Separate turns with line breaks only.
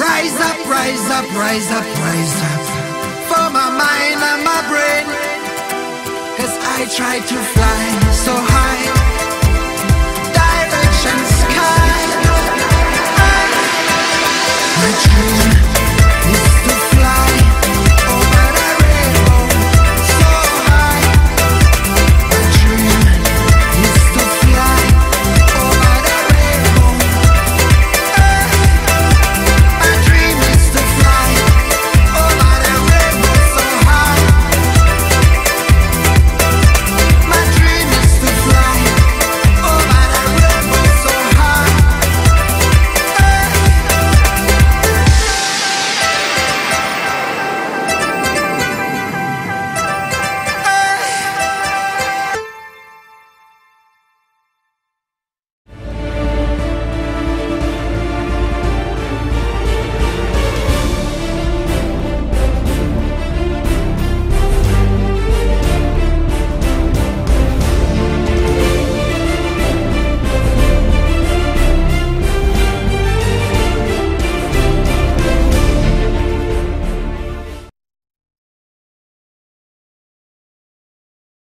Rise up, rise up, rise up, rise up. For my mind and my brain. Cause I try to fly so high.